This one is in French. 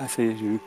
Ah, à ces jeux.